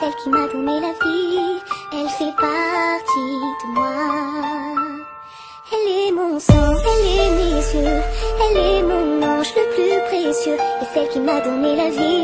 Celle qui m'a donné la vie. Elle fait partie de moi. Elle est mon sang, elle est mes yeux, elle est mon ange le plus précieux et celle qui m'a donné la vie.